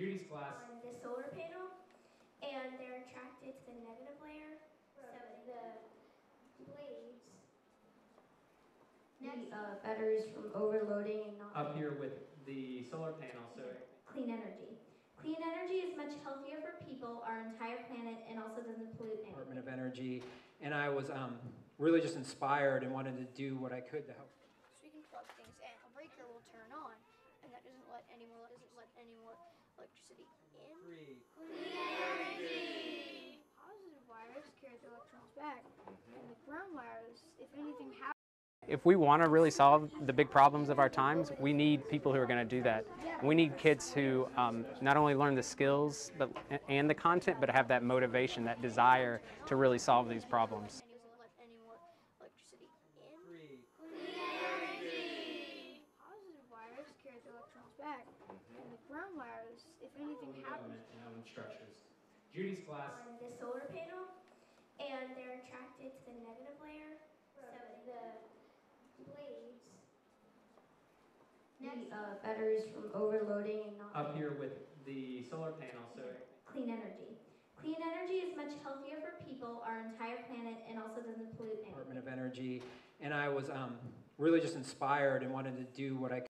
Judy's class. on the solar panel, and they're attracted to the negative layer, so the blades. Next, the uh, batteries from overloading and not Up here with the solar panel, so clean energy. Clean energy is much healthier for people, our entire planet, and also doesn't pollute Department of Energy, and I was um, really just inspired and wanted to do what I could to help. So we can plug things in. A breaker will turn on, and that doesn't let any more doesn't let any more electricity in. Three. Positive wires carry the electrons back, and the ground wires, if anything happens. If we want to really solve the big problems of our times, we need people who are going to do that. We need kids who um, not only learn the skills but, and the content, but have that motivation, that desire to really solve these problems. And it doesn't let any more electricity in. Three. Positive wires carry the electrons back, and the ground wires, if anything happens. element and structures. Judy's class. on the solar panel, and they're attracted to the negative layer, so the blades. The uh, batteries from overloading and not Up here with the solar panel, so clean energy. Clean energy is much healthier for people, our entire planet, and also doesn't pollute anything. Department of Energy, and I was um, really just inspired and wanted to do what I could.